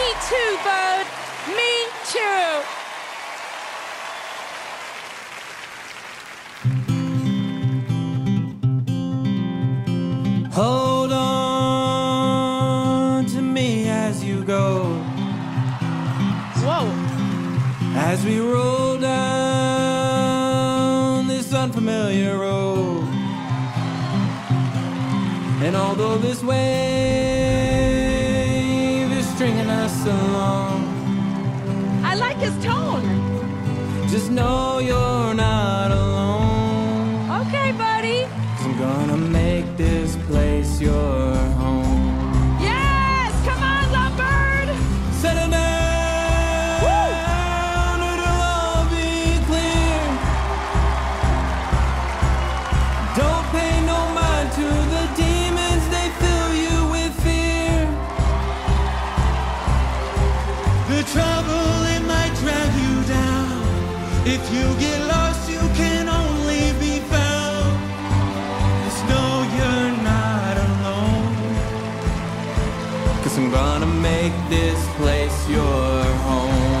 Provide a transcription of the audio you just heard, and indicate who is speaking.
Speaker 1: Me too, Bird. Me too.
Speaker 2: Hold on to me as you go.
Speaker 1: Whoa.
Speaker 2: As we roll down this unfamiliar road. And although this is stringing us along,
Speaker 1: I like his tone.
Speaker 2: just know you're not alone.
Speaker 1: Okay, buddy.
Speaker 2: I'm gonna make this place your
Speaker 3: The trouble, it might drag you down. If you get lost, you can only be found. Just know you're not alone.
Speaker 2: Cause I'm gonna make this place your home.